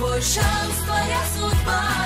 твой шанс, твоя судьба.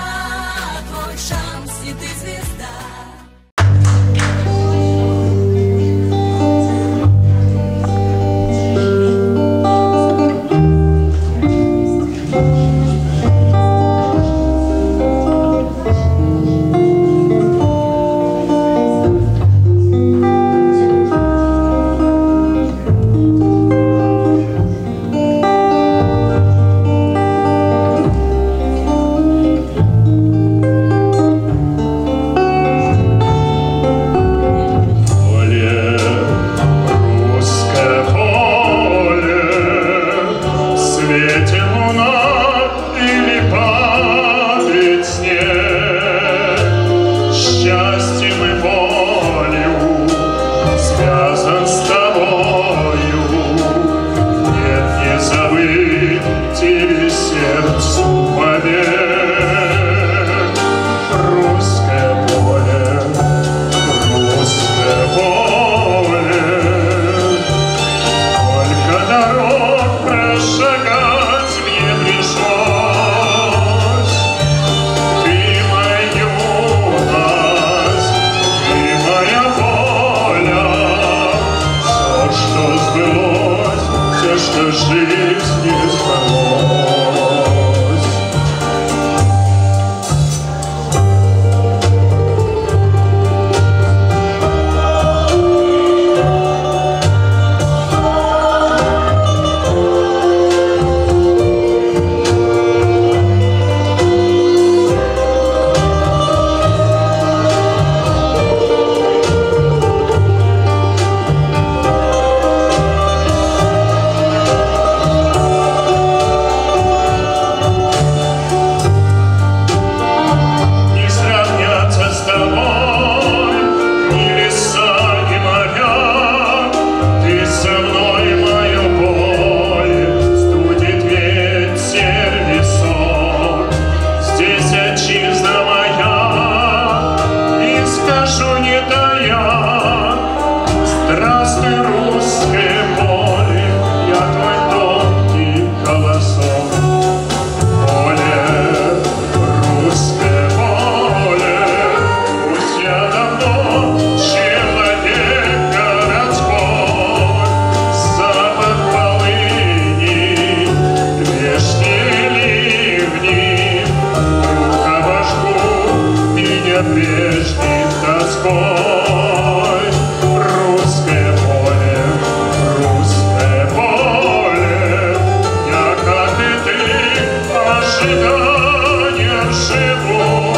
ожиданием живу,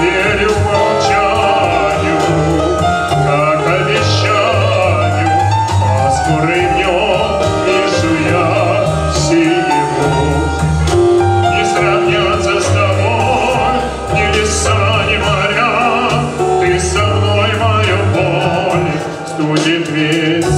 верю молчанию, как обещанию, пасмуры днем вижу я синему. Не сравняться с тобой ни леса, ни моря, ты со мной мою боль студит весь.